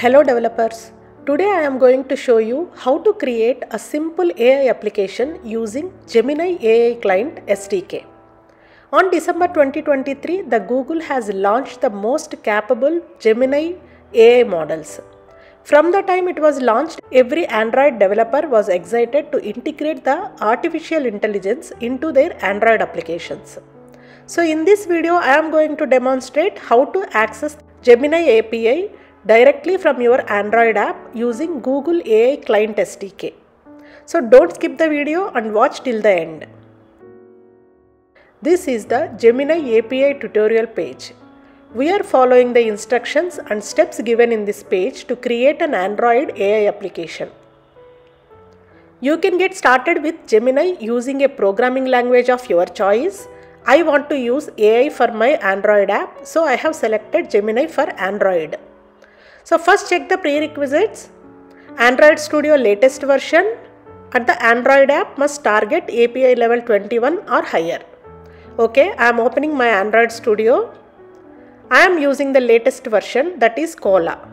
Hello developers. Today I am going to show you how to create a simple AI application using Gemini AI Client SDK. On December 2023, the Google has launched the most capable Gemini AI models. From the time it was launched, every Android developer was excited to integrate the artificial intelligence into their Android applications. So in this video, I am going to demonstrate how to access Gemini API directly from your Android app using Google AI Client SDK. So don't skip the video and watch till the end. This is the Gemini API tutorial page. We are following the instructions and steps given in this page to create an Android AI application. You can get started with Gemini using a programming language of your choice. I want to use AI for my Android app, so I have selected Gemini for Android. So first check the prerequisites. Android Studio latest version and the Android app must target API level 21 or higher. Okay, I am opening my Android Studio. I am using the latest version that is Koala.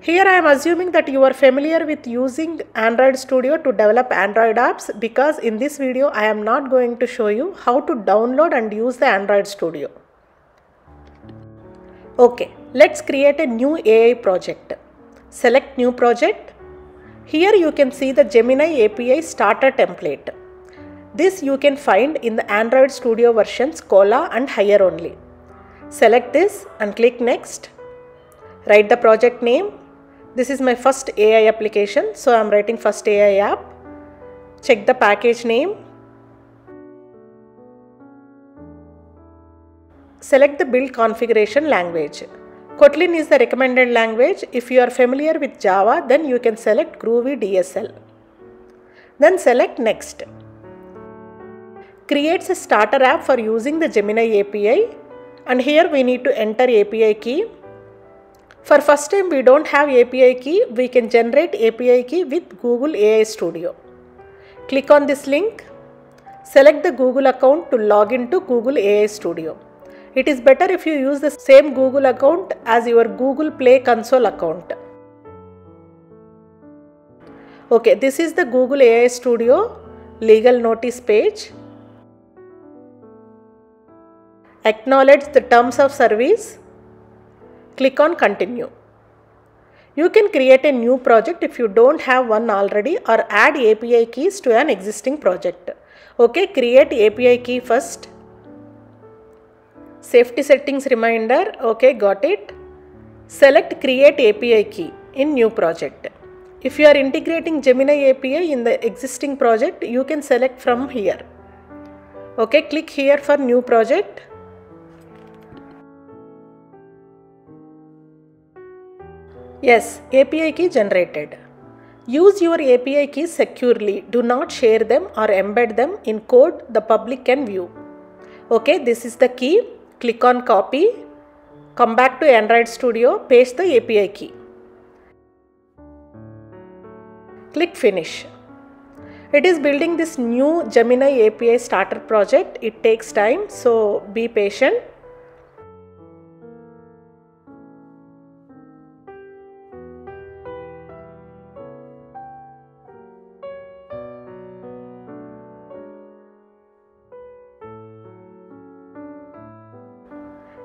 Here I am assuming that you are familiar with using Android Studio to develop Android apps because in this video I am not going to show you how to download and use the Android Studio. Okay, let's create a new AI project. Select new project. Here you can see the Gemini API starter template. This you can find in the Android Studio versions Koala and higher only. Select this and click next. Write the project name. This is my first AI application, so I am writing first AI app. Check the package name. Select the build configuration language. Kotlin is the recommended language. If you are familiar with Java, then you can select Groovy DSL. Then select next. Creates a starter app for using the Gemini API and here we need to enter API key. For first time we don't have API key, we can generate API key with Google AI Studio. Click on this link. Select the Google account to log into Google AI Studio. It is better if you use the same Google account as your Google Play console account. Okay, this is the Google AI Studio legal notice page. Acknowledge the terms of service. Click on continue. You can create a new project if you don't have one already or add API keys to an existing project. Okay, create API key first safety settings reminder. Okay got it. Select create api key in new project. If you are integrating gemini api in the existing project you can select from here. Okay click here for new project. Yes api key generated. Use your api keys securely. Do not share them or embed them in code the public can view. Okay this is the key click on copy, come back to Android Studio, paste the API key. Click finish. It is building this new Gemini API starter project. It takes time, so be patient.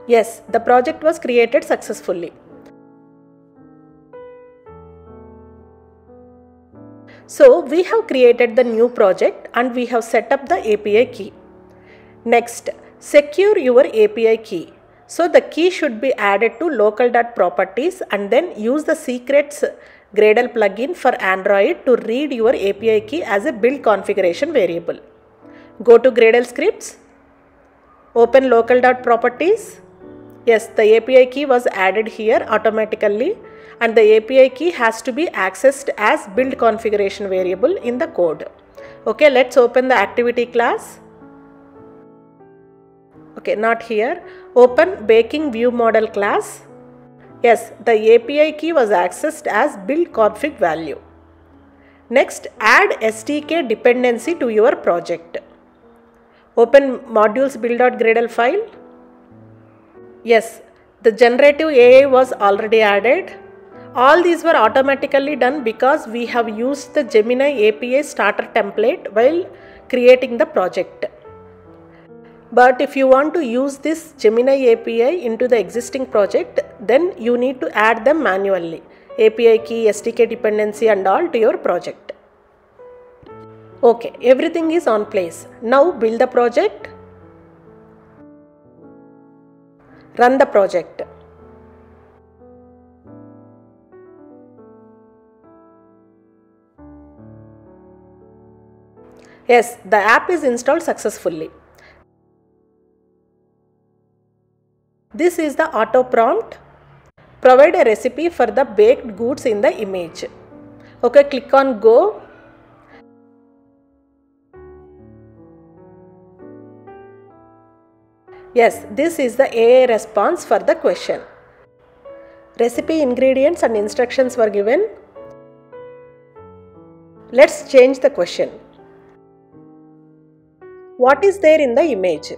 Yes, the project was created successfully. So we have created the new project and we have set up the API key. Next, secure your API key. So the key should be added to local.properties and then use the secrets Gradle plugin for Android to read your API key as a build configuration variable. Go to Gradle scripts, open local.properties, Yes, the API key was added here automatically and the API key has to be accessed as build configuration variable in the code. Okay, let's open the activity class. Okay, not here. Open baking view model class. Yes, the API key was accessed as build config value. Next, add SDK dependency to your project. Open modules build.gradle file. Yes, the generative AI was already added. All these were automatically done because we have used the Gemini API starter template while creating the project. But if you want to use this Gemini API into the existing project, then you need to add them manually. API key, SDK dependency and all to your project. Okay, everything is on place. Now build the project. Run the project. Yes, the app is installed successfully. This is the auto prompt. Provide a recipe for the baked goods in the image. Okay, click on go. Yes, this is the AI response for the question. Recipe ingredients and instructions were given. Let's change the question. What is there in the image?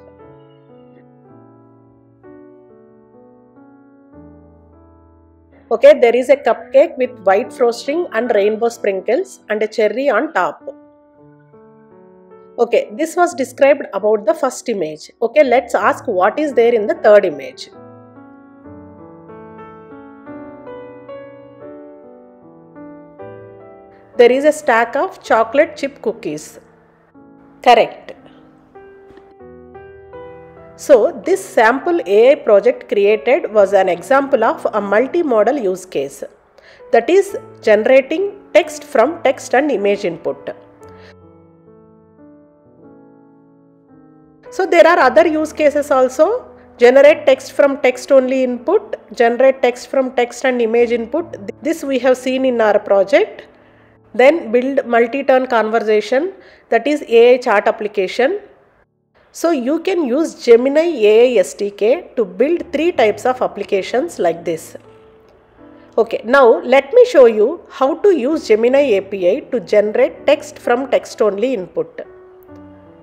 Okay, there is a cupcake with white frosting and rainbow sprinkles and a cherry on top. Okay, this was described about the first image. Okay, let's ask what is there in the third image. There is a stack of chocolate chip cookies. Correct. So, this sample AI project created was an example of a multimodal use case that is generating text from text and image input. So, there are other use cases also generate text from text only input, generate text from text and image input. This we have seen in our project. Then build multi-turn conversation that is AI chat application so you can use Gemini AI SDK to build three types of applications like this. Okay, now let me show you how to use Gemini API to generate text from text only input.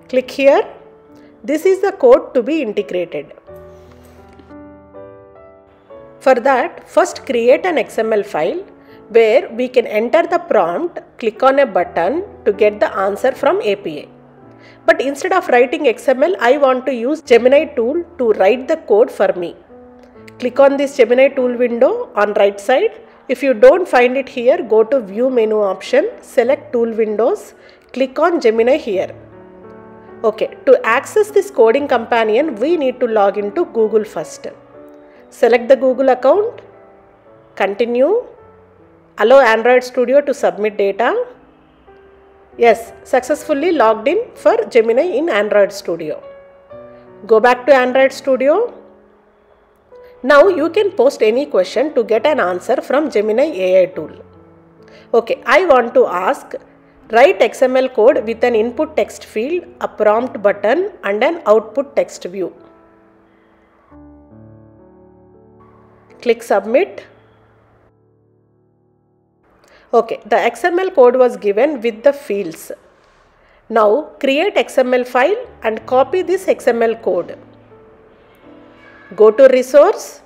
Click here. This is the code to be integrated. For that, first create an XML file where we can enter the prompt, click on a button to get the answer from API. But instead of writing XML, I want to use Gemini tool to write the code for me. Click on this Gemini tool window on right side. If you don't find it here, go to view menu option, select tool windows, click on Gemini here. Okay, to access this coding companion, we need to log into Google first. Select the Google account, continue, allow Android Studio to submit data, Yes, successfully logged in for Gemini in Android Studio. Go back to Android Studio. Now you can post any question to get an answer from Gemini AI tool. Okay, I want to ask write XML code with an input text field, a prompt button and an output text view. Click submit. Okay, the XML code was given with the fields. Now create XML file and copy this XML code. Go to resource,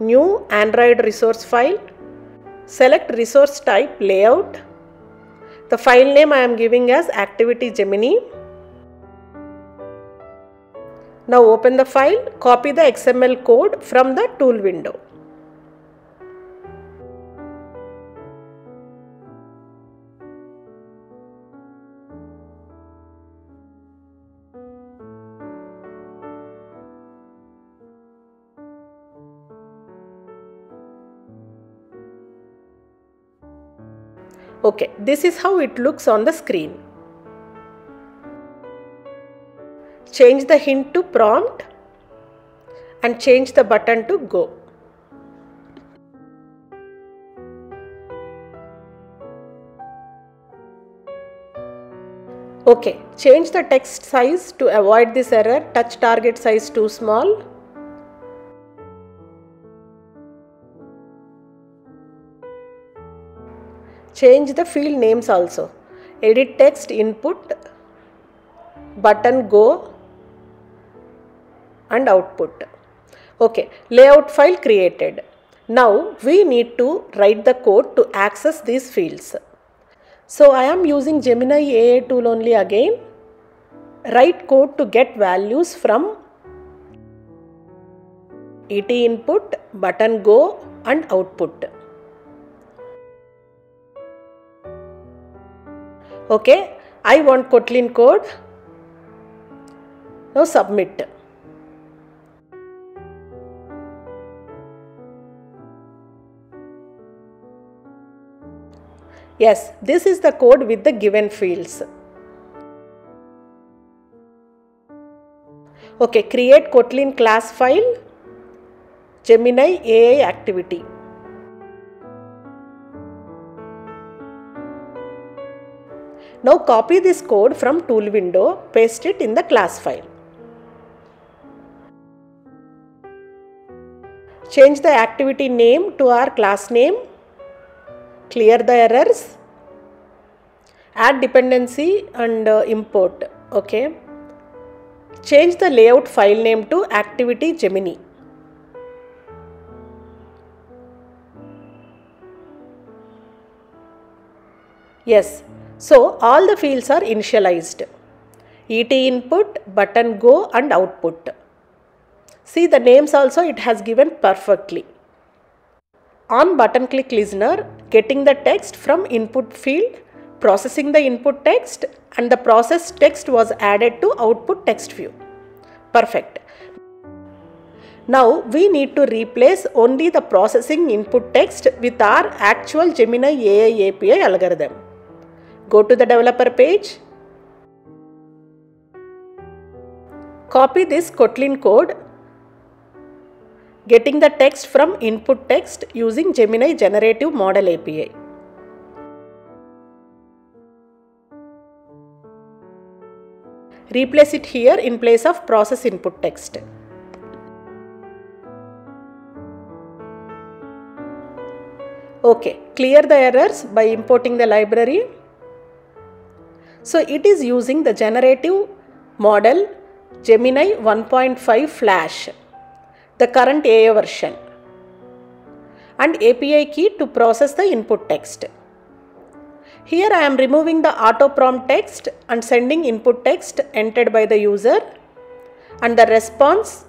new Android resource file, select resource type layout. The file name I am giving as activity Gemini. Now open the file, copy the XML code from the tool window. Okay, this is how it looks on the screen. Change the hint to prompt and change the button to go. Okay, change the text size to avoid this error, touch target size too small change the field names also edit text input button go and output okay layout file created Now we need to write the code to access these fields. So I am using Gemini AI tool only again. Write code to get values from ET input, button go and output. Okay, I want Kotlin code. Now submit. Yes, this is the code with the given fields. Okay, create Kotlin class file, Gemini AI activity. Now copy this code from tool window, paste it in the class file. Change the activity name to our class name. Clear the errors. Add dependency and uh, import. Okay. Change the layout file name to activity Gemini. Yes, so all the fields are initialized. ET input, button go and output. See the names also it has given perfectly. On button click listener, getting the text from input field, processing the input text and the processed text was added to output text view. Perfect. Now we need to replace only the processing input text with our actual Gemini AI API algorithm. Go to the developer page. Copy this Kotlin code getting the text from input text using Gemini Generative Model API. Replace it here in place of process input text. Okay, clear the errors by importing the library. So it is using the generative model Gemini 1.5 Flash, the current AI version and API key to process the input text. Here I am removing the auto prompt text and sending input text entered by the user and the response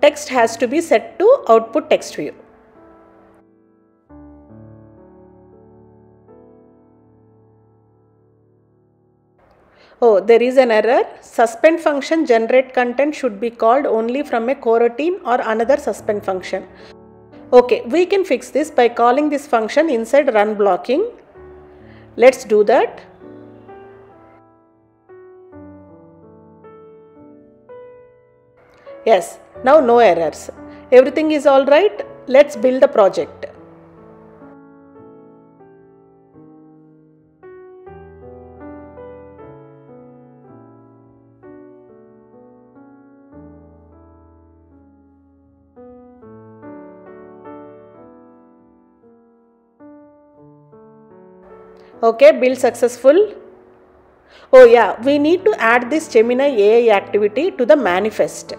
text has to be set to output text view. Oh, there is an error. Suspend function generate content should be called only from a coroutine or another suspend function. Okay, we can fix this by calling this function inside run blocking. Let's do that. Yes, now no errors. Everything is alright. Let's build the project. Okay build successful. Oh yeah we need to add this gemini ai activity to the manifest.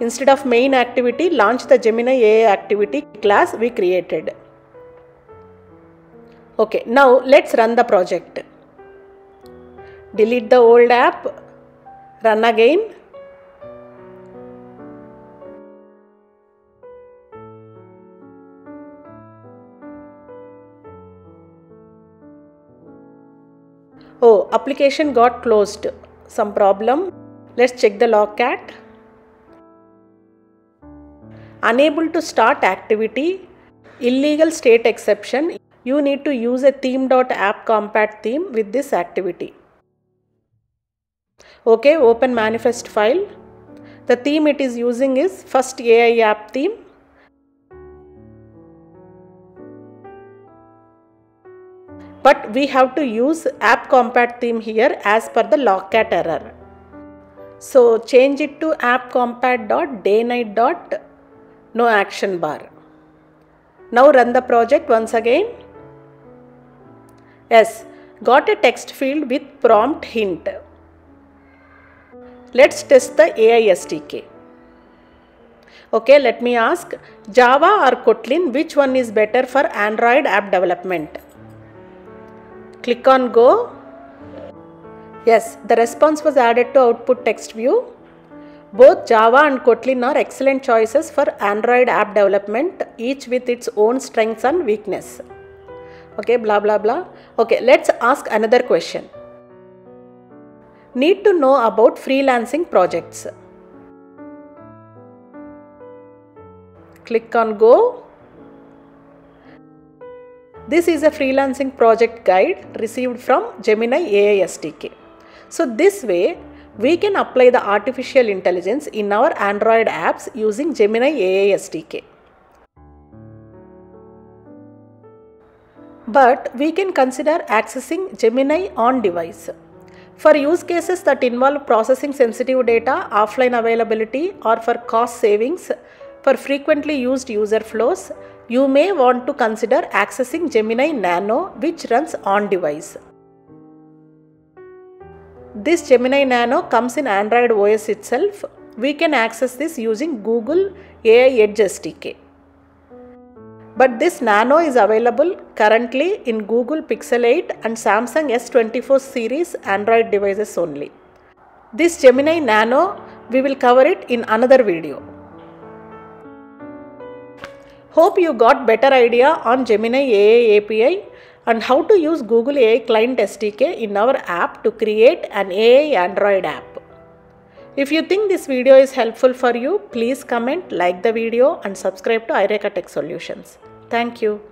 Instead of main activity launch the gemini ai activity class we created. Okay now let's run the project. Delete the old app. Run again Oh, application got closed. Some problem. Let's check the logcat. Unable to start activity. Illegal state exception. You need to use a theme.appcompat theme with this activity. Okay, open manifest file. The theme it is using is first AI app theme but we have to use app compat theme here as per the logcat error. So change it to app compat dot day night dot no action bar. Now run the project once again. Yes, got a text field with prompt hint. Let's test the AI SDK. Okay, let me ask Java or Kotlin, which one is better for Android app development? Click on Go. Yes, the response was added to output text view. Both Java and Kotlin are excellent choices for Android app development, each with its own strengths and weakness. Okay, blah blah blah. Okay, let's ask another question. Need to know about freelancing projects. Click on Go. This is a freelancing project guide received from Gemini AI SDK. So this way we can apply the artificial intelligence in our Android apps using Gemini AI SDK. But we can consider accessing Gemini on device. For use cases that involve processing sensitive data, offline availability or for cost savings, for frequently used user flows, you may want to consider accessing Gemini Nano which runs on device. This Gemini Nano comes in Android OS itself. We can access this using Google AI Edge SDK. But this Nano is available currently in Google Pixel 8 and Samsung S24 series Android devices only. This Gemini Nano, we will cover it in another video. Hope you got better idea on Gemini AI API and how to use Google AI Client SDK in our app to create an AI Android app. If you think this video is helpful for you, please comment, like the video and subscribe to iRekha Tech Solutions. Thank you.